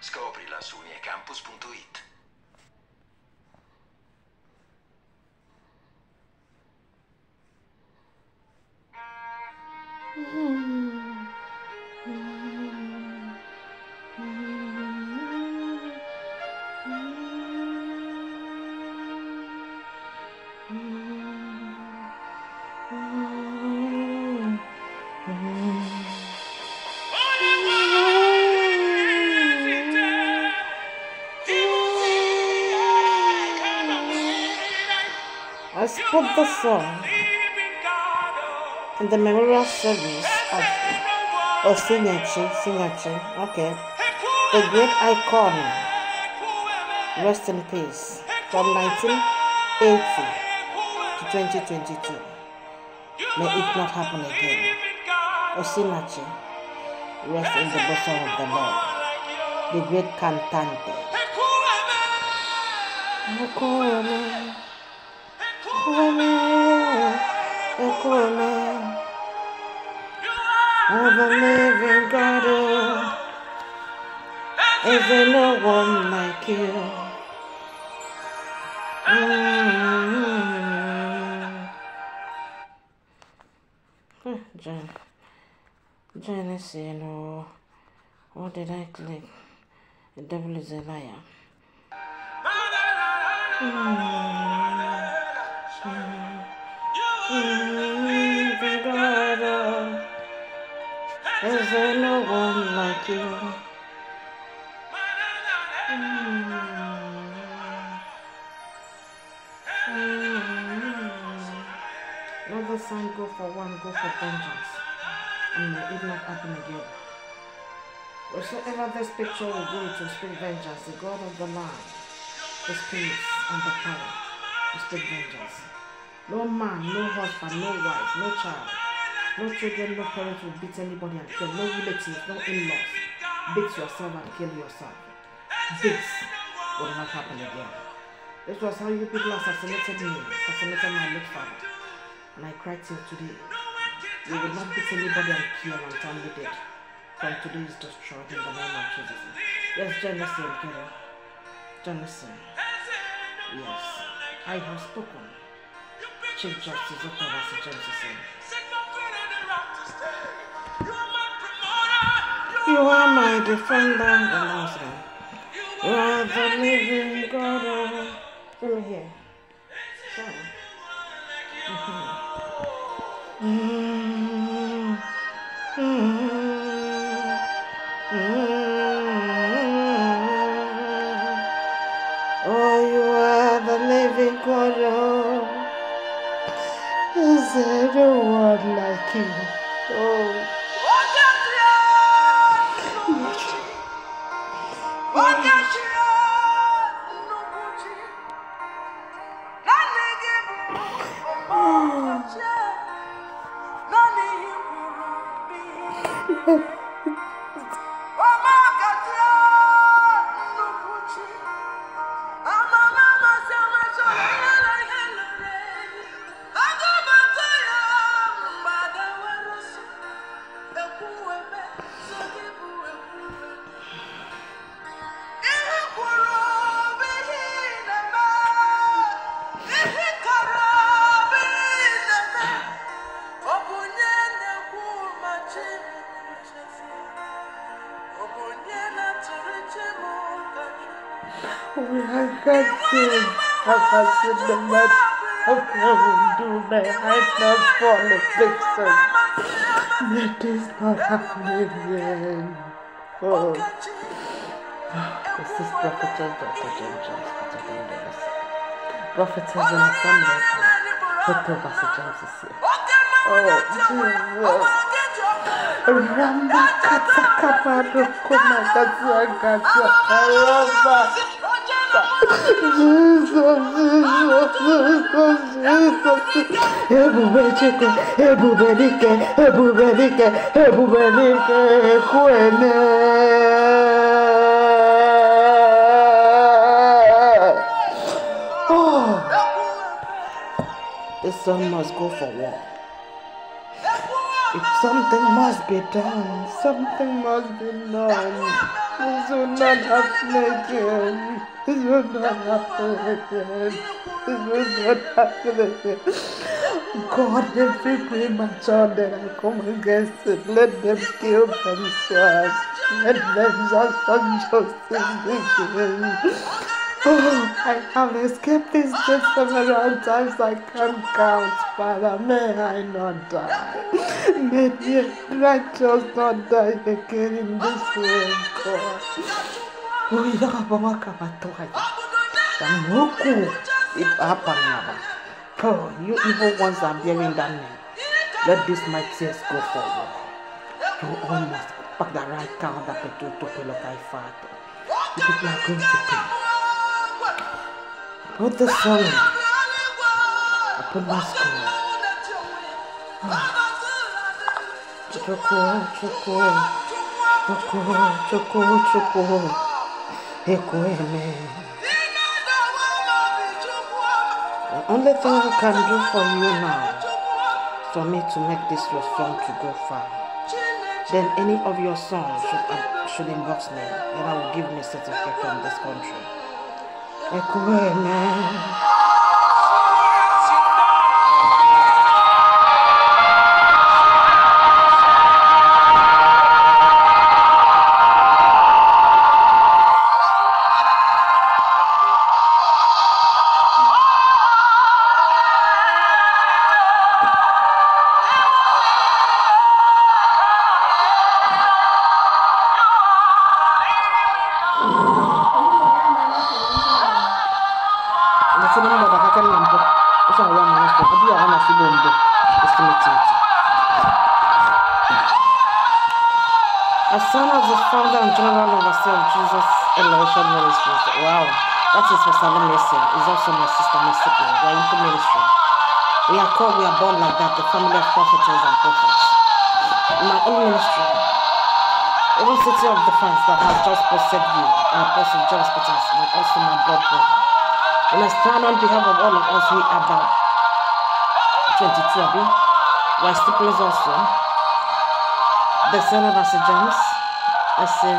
Scoprila su uniecampus.it. I spoke the song in the memorial service of Osinachi, Sinachi, okay, the great icon, rest in peace, from 1980 to 2022. May it not happen again. Osinachi, rest in the bosom of the Lord, the great cantante. Ekwueme, ekwueme, ekwueme. of the living God. oh. Is there no one like you? Mm. John. John is saying, oh, what did I click? The devil is a liar. Mm, oh. Is there no one like you? Let the sun go for one, go for vengeance, and may it not happen again. Wheresoever this picture will go, it will speak vengeance. The God of the land, the peace and the power will speak vengeance. No man, no husband, no wife, no child, no children, no parents will beat anybody and kill. No relatives, no in-laws. Beat yourself and kill yourself. This will not happen again. This was how you people assassinated me, assassinated my late father. And I cried till today. You will not beat anybody and kill untimely dead. From today is destroyed in the name of Jesus. Yes, Karen. Jenison. Yes. I have spoken. Chief Justice Jenison. You are my defender, the master. You are the living God. Let me. Sorry. Mhm. Mhm. Mhm. Oh, you are the living God. Is there no one like you? Oh. Heaven do my heart not fall affliction. That is not happening again. Oh. oh, this is prophetess Dr. James Jones, Peter Dundas. Prophetess in the family. Dr. Bassett Jones is here. Oh, Jesus. Oh, ramba kata kapado kuma kata kata ramba. Ebube dike, kwene. Oh, this son must go for war. If something must be done, something must be done. Again. This will not happen again. God, every premature that I come against it, let them kill themselves. Let them just for justice again. Oh, I have escaped this death several times I can't count, Father. May I not die. May the righteous not die again in this way, God. Yeah, Baba Kabatoya. Tamuku, Ipapanaba. Oh, you evil ones are bearing that name. Let this my tears go forward. You almost pack the right that to to Father. You are going to pay. Put the song my. Choko, choko, choko, choko, choko, ekwueme. The only thing I can do for you now for me to make this your song to go far. Then any of your songs should, uh, should inbox me and I will give me certificate from this country. Ekwueme. Nasi son of the founder and general overseer of Jesus Elevation Ministries. Wow. That is for Salim Mason. Is also my sister Mississippi. We are into ministry. We are called, we are born like that, the family of prophetess and prophets. My own ministry, even City of Defense that has just posted you, and Apostle James Peters, and also my blood brother. And I stand on behalf of all of us who are about 22 Abi, Why Stiplers also, the son of James, Sing,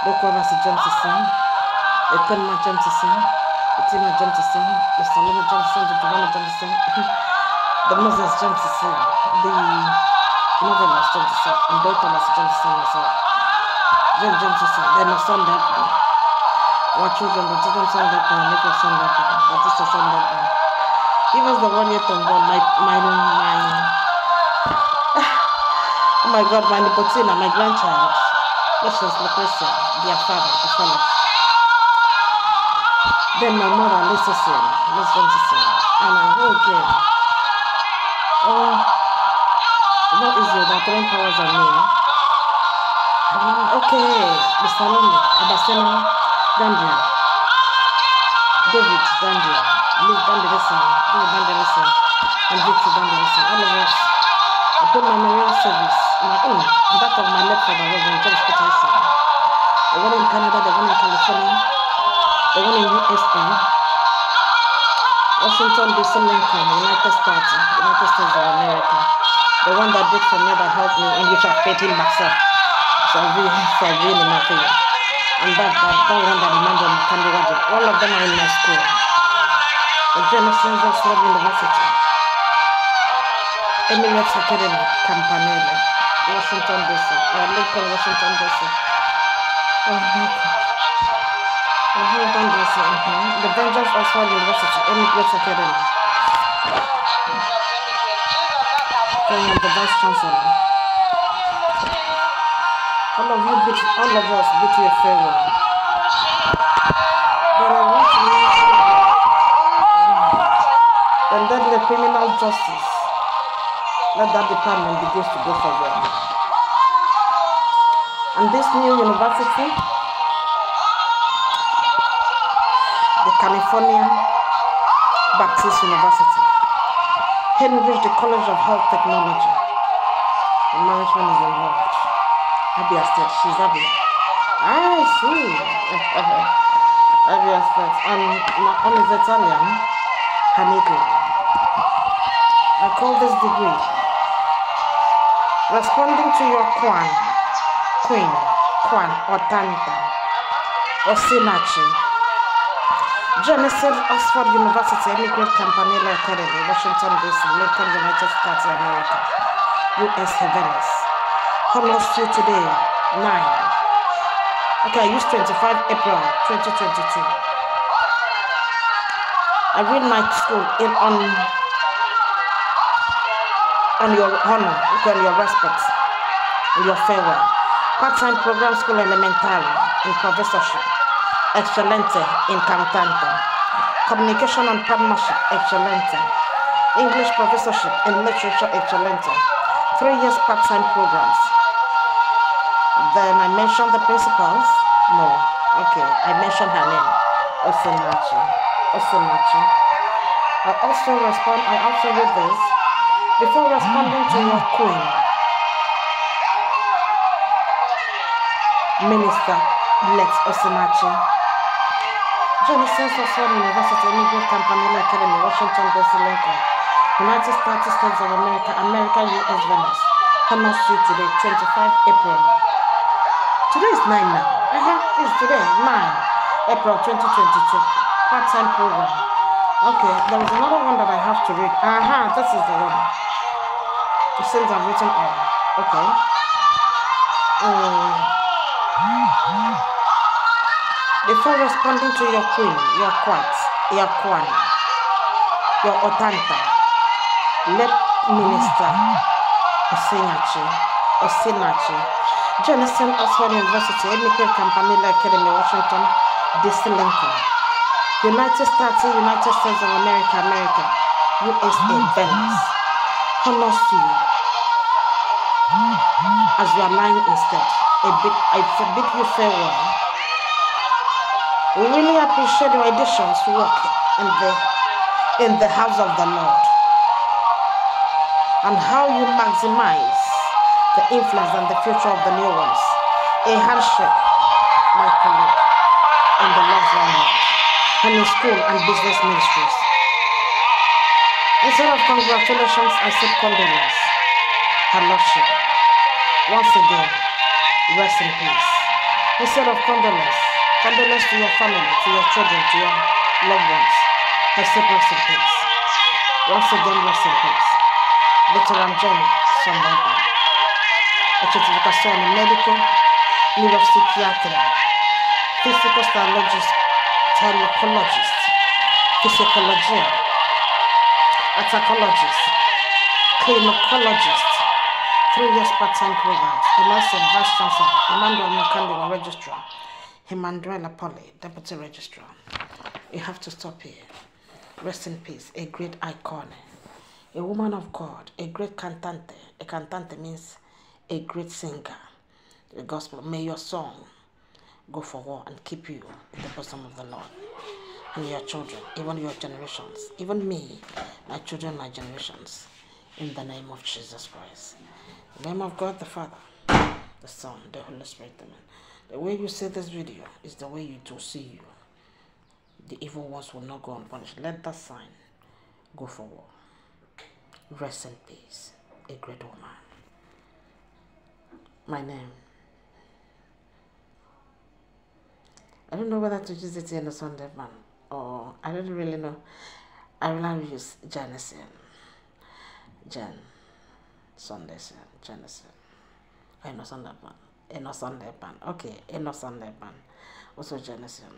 Boko is sing, the Penma James is sing, the Tima James is sing, the Saloma James is sing, the James is sing, the Moses is sing, the Novelas James is sing, and Dr. Pastor James is sing myself. James is sing, then my son that our children, the children like that, make us sound like that, this is sound like that. Give us the one yet on board, my, my, my, oh my God, my Nipotina, my grandchild, Precious Lucretia, their father, the fellow. Then my mother, Lisa Sin, Miss Johnson, and I whole again. Oh, it's not easy, there are throwing powers on me. Um, okay, Mr. Lomi, Abasena, Dandia, David Dandia, Liv Dandelison, Liv Dandelison, and Victor Dandelison, all of us. I put my memorial service, my own, and that of my father, Reverend James Peterson. The one in Canada, the one in California, the one in USA, Washington DC, Lincoln, United States, United States of America. The one that did for me, that helped me, in which I paid him myself. So I really, so I really my favor and that, that, that one that reminded me Candy Wadi. All of them are in my school. The Genesis Oxford University, Emirates Academy, Campanile, Washington DC, or Lincoln, Washington DC. Oh my God. Washington DC, mm-hmm. the Vengeance Oxford University, Emirates Academy. I'm the Vice Chancellor. All of you bid, all of us bid you a farewell. To mention and then the criminal justice. Let that department begins to go forward. And this new university, the California Baptist University, Henry the College of Health Technology, the management is involved. Abia State. She's Abia. Ah, I see. Abia State. And my own is Italian. I call this degree Responding to your Kwan, Queen, Yakwan Otanta Osinachi. Genesis Oxford University Immigrant Campanile Academy Washington DC Lincoln United States of America US Heavens honors you today 9 okay I use 25 April 2022 I read my school in on on your honor, on your respect, your farewell. Part-time program school elementary in professorship, excelente in cantante. Communication and partnership, excelente. English professorship in literature, excelente. Three years part-time programs. Then I mentioned the principals. No, okay, I mentioned her name, Osinachi. Osinachi. I also respond, I also read this before responding to your queen. Minister Lex Osinachi. Genesis Oxford University Immigrant Campanile Academy, Washington, D.C., Lincoln. United States of America, America, U.S. Venice. Honor Street today, 25 April. Today is 9 now. Uh-huh, it's today, 9 April 2022. Part-time program. Okay, there is another one that I have to read. Aha, uh-huh, this is the one. It seems I've written all. Okay. Um, before responding to your queen, your quat, your kwan, your otanta, let minister Osinachi, Osinachi, Jenison Oxford University, Emigrant Campanile Academy, Washington, D.C. Lincoln. United States, United States of America, America, USA, Venice, honors to you as you are lying instead. A bit, I forbid you farewell. We really appreciate your additions to work in the in the house of the Lord and how you maximize the influence and the future of the new ones. A handshake, my colleague, in the love one and in school and business ministries. Instead of congratulations, I said condolence. Her Lordship. Once again, rest in peace. Instead of condolence, condolence to your family, to your children, to your loved ones. Said rest in peace. Once again, rest in peace. Veteran Jenny Sambaba. A certificazione medico, neuropsychiatry, physical psychologist, gynecologist, physiologist, attacologist, clinicologist, three years part-time programs, Emerson Vice Chancellor, Emmanuel Mukandi, Registrar, Emmanuel Apolli, Deputy Registrar. You have to stop here. Rest in peace, a great icon, a woman of God, a great cantante. A cantante means a great singer. The gospel. May your song go for war and keep you in the bosom of the Lord and your children, even your generations, even me, my children, my generations, in the name of Jesus Christ. The name of God the Father, the Son, the Holy Spirit, Amen. The way you see this video is the way you do see you. The evil ones will not go unpunished. Let that sign go for war. Rest in peace, a great woman. My name I don't know whether to use it in a Sunday man or I don't really know. I will not use Janison. Jan. Sunday Janison. I know Sunday eh, Sunday man. Okay, eh, in a Sunday man. Also Janison.